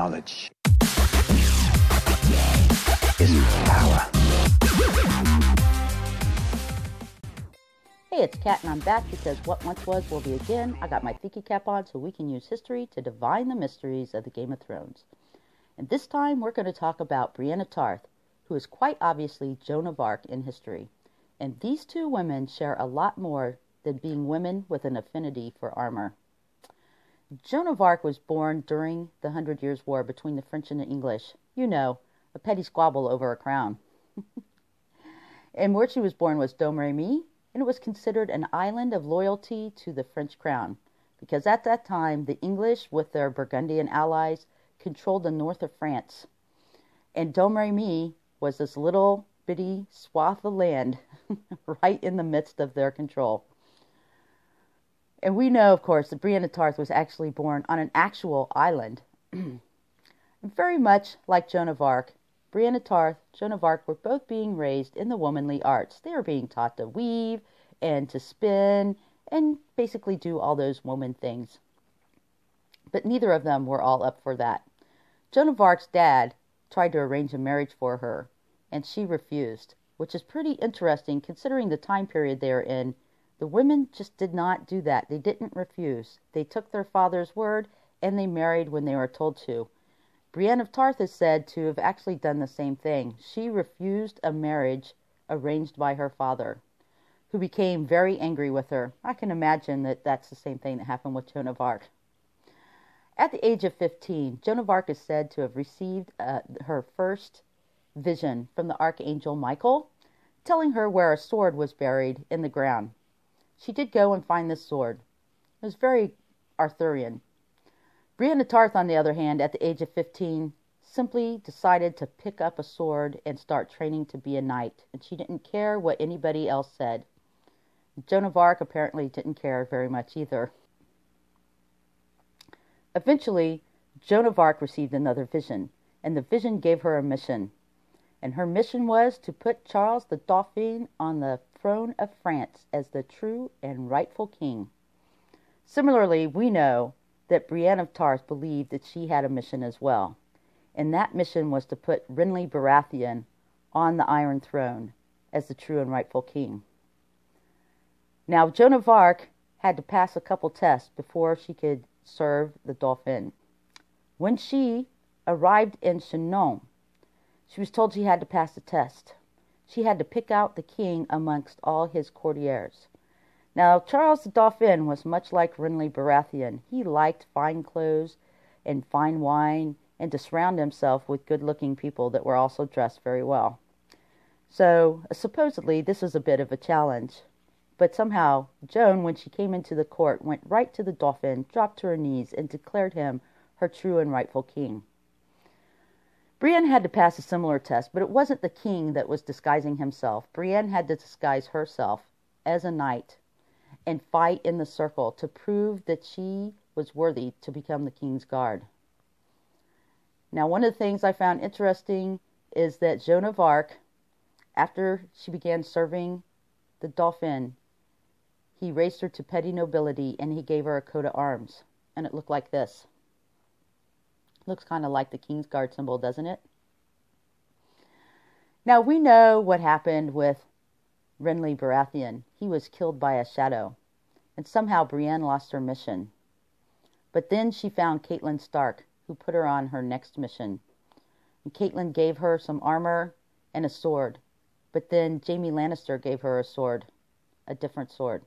knowledge is power. Hey, it's Kat, and I'm back because what once was will be again. I got my thinking cap on so we can use history to divine the mysteries of the Game of Thrones. And this time we're going to talk about Brienne of Tarth, who is quite obviously Joan of Arc in history. And these two women share a lot more than being women with an affinity for armor. Joan of Arc was born during the Hundred Years' War between the French and the English. You know, a petty squabble over a crown. and where she was born was Domremy, and it was considered an island of loyalty to the French crown, because at that time the English, with their Burgundian allies, controlled the north of France. And Domremy was this little bitty swath of land right in the midst of their control. And we know, of course, that Brienne of Tarth was actually born on an actual island. Very much like Joan of Arc, Brienne of Tarth, Joan of Arc were both being raised in the womanly arts. They were being taught to weave and to spin and basically do all those woman things. But neither of them were all up for that. Joan of Arc's dad tried to arrange a marriage for her, and she refused, which is pretty interesting considering the time period they are in. The women just did not do that. They didn't refuse. They took their father's word and they married when they were told to. Brienne of Tarth is said to have actually done the same thing. She refused a marriage arranged by her father, who became very angry with her. I can imagine that that's the same thing that happened with Joan of Arc. At the age of 15, Joan of Arc is said to have received uh, her first vision from the archangel Michael, telling her where a sword was buried in the ground. She did go and find this sword. It was very Arthurian. Brienne Tarth, on the other hand, at the age of 15, simply decided to pick up a sword and start training to be a knight, and she didn't care what anybody else said. Joan of Arc apparently didn't care very much either. Eventually, Joan of Arc received another vision, and the vision gave her a mission. And her mission was to put Charles the Dauphin on the throne of France as the true and rightful king. Similarly, we know that Brienne of Tarth believed that she had a mission as well, and that mission was to put Renly Baratheon on the Iron Throne as the true and rightful king. Now, Joan of Arc had to pass a couple tests before she could serve the Dauphin. When she arrived in Chinon, she was told she had to pass a test. She had to pick out the king amongst all his courtiers. Now, Charles the Dauphin was much like Renly Baratheon. He liked fine clothes and fine wine and to surround himself with good looking people that were also dressed very well. So, supposedly, this was a bit of a challenge. But somehow, Joan, when she came into the court, went right to the Dauphin, dropped to her knees, and declared him her true and rightful king. Brienne had to pass a similar test, but it wasn't the king that was disguising himself. Brienne had to disguise herself as a knight and fight in the circle to prove that she was worthy to become the king's guard. Now, one of the things I found interesting is that Joan of Arc, after she began serving the Dauphin, he raised her to petty nobility and he gave her a coat of arms. And it looked like this. Looks kind of like the King's Guard symbol, doesn't it? Now we know what happened with Renly Baratheon. He was killed by a shadow. And somehow Brienne lost her mission. But then she found Catelyn Stark, who put her on her next mission. And Catelyn gave her some armor and a sword. But then Jaime Lannister gave her a sword, a different sword.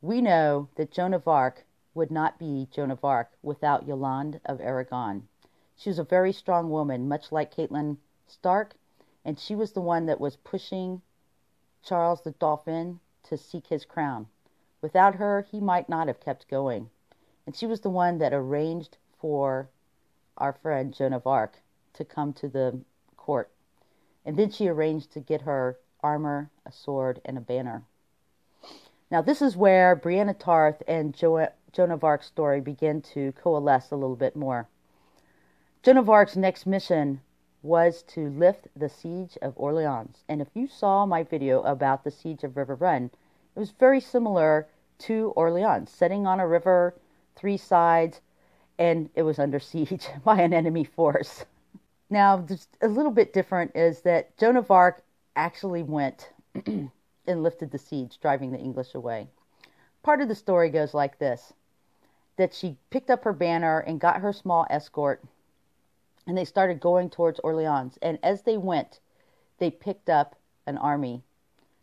We know that Joan of Arc would not be Joan of Arc without Yolande of Aragon. She was a very strong woman, much like Catelyn Stark, and she was the one that was pushing Charles the Dauphin to seek his crown. Without her, he might not have kept going. And she was the one that arranged for our friend Joan of Arc to come to the court. And then she arranged to get her armor, a sword, and a banner. Now, this is where Brienne Tarth and jo- Joan of Arc's story begin to coalesce a little bit more. Joan of Arc's next mission was to lift the siege of Orleans. And if you saw my video about the siege of Riverrun, it was very similar to Orleans, setting on a river, three sides, and it was under siege by an enemy force. Now, a little bit different is that Joan of Arc actually went and lifted the siege, driving the English away. Part of the story goes like this that she picked up her banner and got her small escort, and they started going towards Orleans. And as they went, they picked up an army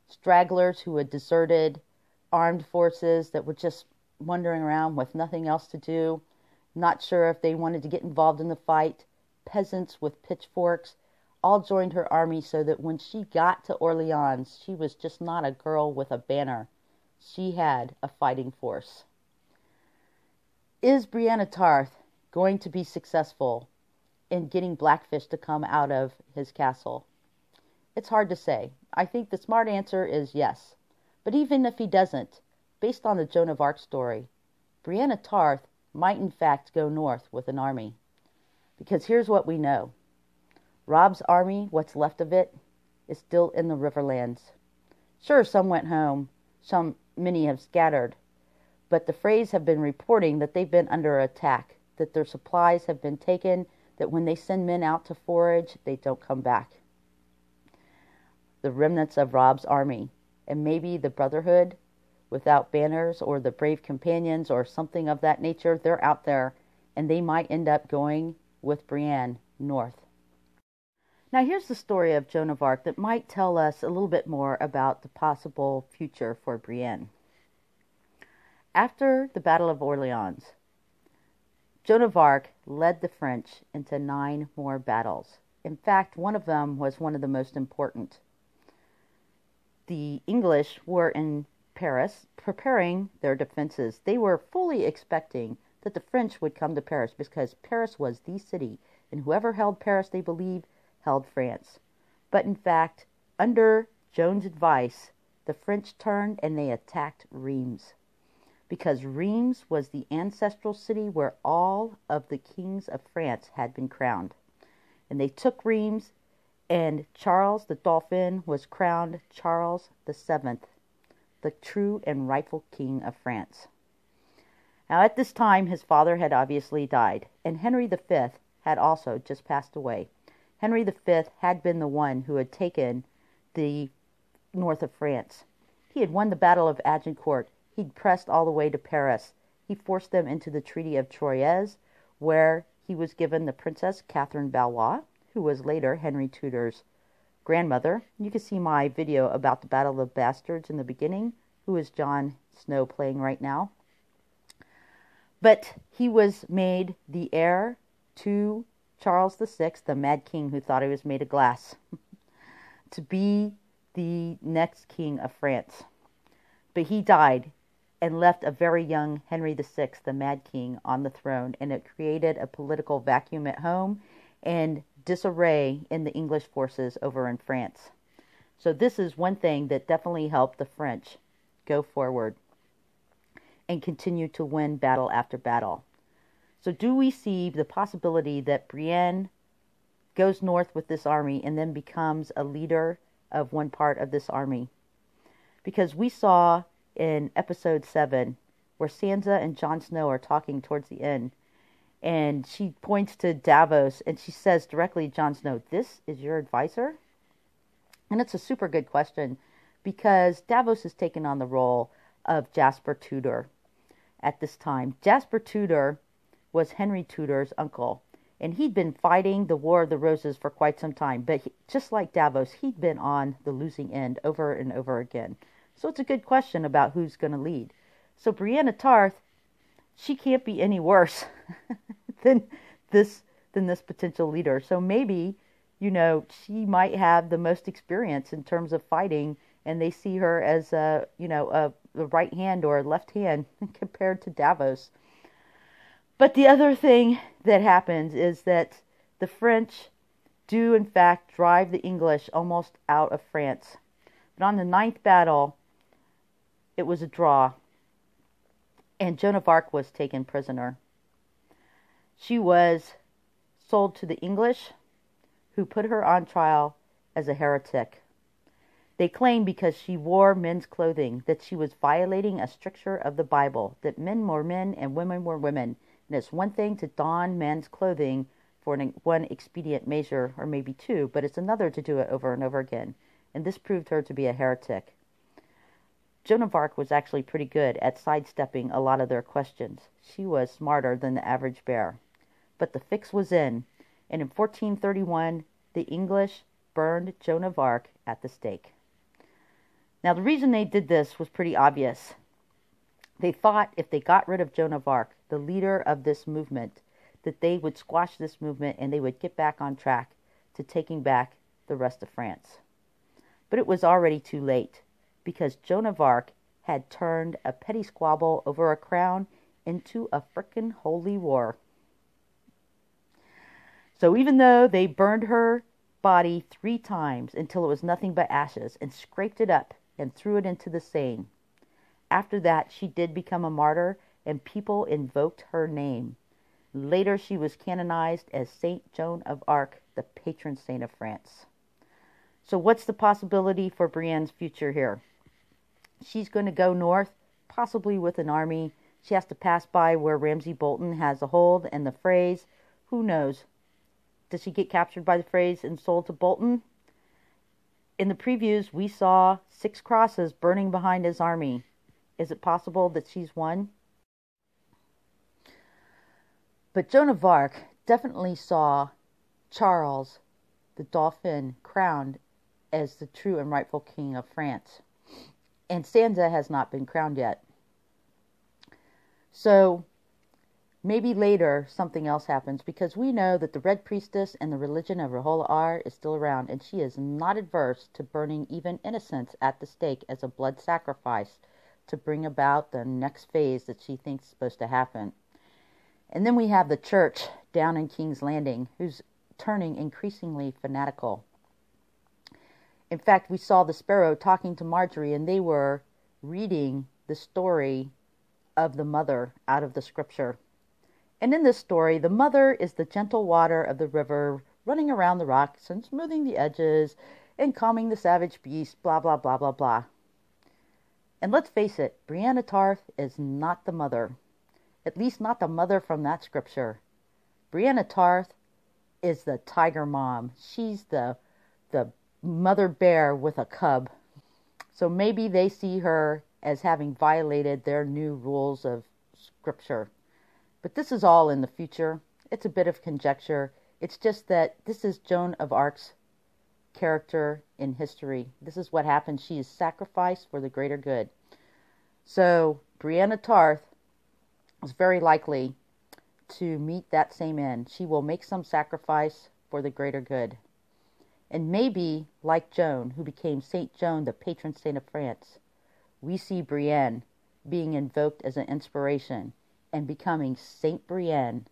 stragglers who had deserted, armed forces that were just wandering around with nothing else to do, not sure if they wanted to get involved in the fight, peasants with pitchforks, all joined her army so that when she got to Orleans, she was just not a girl with a banner. She had a fighting force. Is Brienne of Tarth going to be successful in getting Blackfish to come out of his castle? It's hard to say. I think the smart answer is yes. But even if he doesn't, based on the Joan of Arc story, Brienne of Tarth might in fact go north with an army. Because here's what we know Robb's army, what's left of it, is still in the Riverlands. Sure, some went home, some many have scattered, but the Freys have been reporting that they've been under attack, that their supplies have been taken, that when they send men out to forage, they don't come back the remnants of Robb's army, and maybe the Brotherhood without banners or the brave companions or something of that nature. They're out there, and they might end up going with Brienne north. Now, here's the story of Joan of Arc that might tell us a little bit more about the possible future for Brienne. After the Battle of Orleans, Joan of Arc led the French into nine more battles. In fact, one of them was one of the most important the English were in Paris preparing their defenses. They were fully expecting that the French would come to Paris because Paris was the city, and whoever held Paris, they believed, held France. But in fact, under Joan's advice, the French turned and they attacked Reims. Because Reims was the ancestral city where all of the kings of France had been crowned. And they took Reims and Charles the Dauphin was crowned Charles the Seventh, the true and rightful King of France. Now, at this time, his father had obviously died, and Henry V had also just passed away. Henry V had been the one who had taken the north of France. He had won the Battle of Agincourt. He'd pressed all the way to Paris. He forced them into the Treaty of Troyes, where he was given the Princess Catherine Valois, who was later Henry Tudor's grandmother. You can see my video about the Battle of Bastards in the beginning, who is Jon Snow playing right now. But he was made the heir to Charles VI, the Mad King who thought he was made of glass, to be the next king of France. But he died and left a very young Henry VI, the Mad King, on the throne, and it created a political vacuum at home and disarray in the English forces over in France. So, this is one thing that definitely helped the French go forward and continue to win battle after battle. So, do we see the possibility that Brienne goes north with this army and then becomes a leader of one part of this army? Because we saw in episode 7 where Sansa and Jon Snow are talking towards the end and she points to Davos and she says directly, Jon Snow, this is your advisor? And it's a super good question because Davos has taken on the role of Jasper Tudor at this time. Jasper Tudor was Henry Tudor's uncle, and he'd been fighting the War of the Roses for quite some time. But he, just like Davos, he'd been on the losing end over and over again. So it's a good question about who's going to lead. So Brienne Tarth she can't be any worse than this than this potential leader. So maybe, you know, she might have the most experience in terms of fighting and they see her as a, you know, a the right hand or left hand compared to Davos. But the other thing that happens is that the French do in fact drive the English almost out of France. But on the ninth battle, it was a draw and Joan of Arc was taken prisoner. She was sold to the English, who put her on trial as a heretic. They claimed because she wore men's clothing that she was violating a stricture of the Bible, that men were men and women were women, And it's one thing to don men's clothing for an, one expedient measure, or maybe two, but it's another to do it over and over again. And this proved her to be a heretic. Joan of Arc was actually pretty good at sidestepping a lot of their questions. She was smarter than the average bear. But the fix was in, and in 1431 the English burned Joan of Arc at the stake. Now, the reason they did this was pretty obvious. They thought if they got rid of Joan of Arc, the leader of this movement, that they would squash this movement and they would get back on track to taking back the rest of France. But it was already too late because Joan of Arc had turned a petty squabble over a crown into a frickin' holy war. So even though they burned her body three times until it was nothing but ashes and scraped it up and threw it into the Seine, after that she did become a martyr and people invoked her name. Later she was canonized as Saint Joan of Arc, the patron saint of France. So what's the possibility for Brienne's future here? She's going to go north, possibly with an army. She has to pass by where Ramsay Bolton has a hold and the Freys. Who knows? Does she get captured by the Freys and sold to Bolton? In the previews, we saw six crosses burning behind his army. Is it possible that she's one? But Joan of Arc definitely saw Charles the Dauphin crowned as the true and rightful king of France. And Sansa has not been crowned yet. So Maybe later something else happens because we know that the Red Priestess and the religion of R'hllor is still around, and she is not adverse to burning even innocents at the stake as a blood sacrifice to bring about the next phase that she thinks is supposed to happen. And then we have the church down in King's Landing, who's turning increasingly fanatical. In fact, we saw the sparrow talking to Margaery, and they were reading the story of the mother out of the scripture. And in this story, the mother is the gentle water of the river running around the rocks and smoothing the edges and calming the savage beast, blah, blah, blah, blah, blah. And let's face it, Brienne of Tarth is not the mother. At least not the mother from that scripture. Brienne of Tarth is the tiger mom. She's the the mother bear with a cub. So maybe they see her as having violated their new rules of scripture. But this is all in the future. It's a bit of conjecture. It's just that this is Joan of Arc's character in history. This is what happened. She is sacrificed for the greater good. So Brienne of Tarth is very likely to meet that same end. She will make some sacrifice for the greater good. And maybe, like Joan, who became Saint Joan, the patron saint of France, we see Brienne being invoked as an inspiration and becoming Saint Brienne,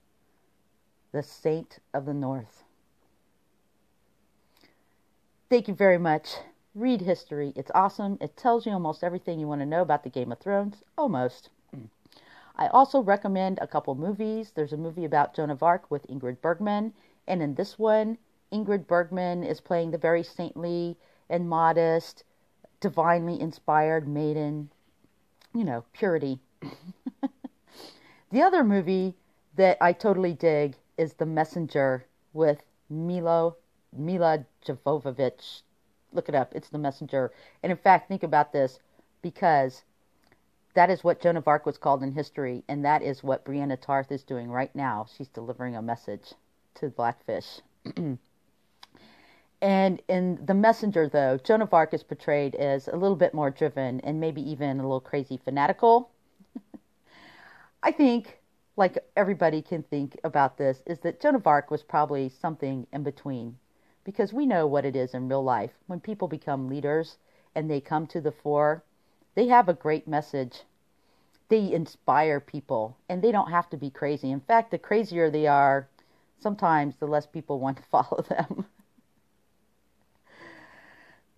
the saint of the North. Thank you very much. Read history. It's awesome. It tells you almost everything you want to know about the Game of Thrones. Almost. I also recommend a couple movies. There's a movie about Joan of Arc with Ingrid Bergman, and in this one, Ingrid Bergman is playing the very saintly and modest, divinely inspired maiden. You know, purity. The other movie that I totally dig is The Messenger with Milo Mila Jovovich. Look it up. It's The Messenger. And in fact, think about this because that is what Joan of Arc was called in history, and that is what Brienne of Tarth is doing right now. She's delivering a message to Blackfish. and in The Messenger, though, Joan of Arc is portrayed as a little bit more driven and maybe even a little crazy fanatical I think, like everybody can think about this, is that Joan of Arc was probably something in between. Because we know what it is in real life. When people become leaders and they come to the fore, they have a great message. They inspire people, and they don't have to be crazy. In fact, the crazier they are, sometimes the less people want to follow them.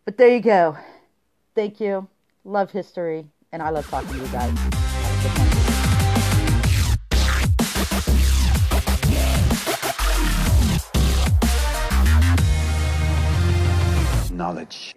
But there you go. Thank you. Love history, and I love talking to you guys. knowledge.